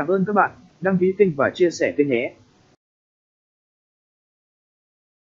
Cảm ơn các bạn đăng ký kênh và chia sẻ kênh nhé.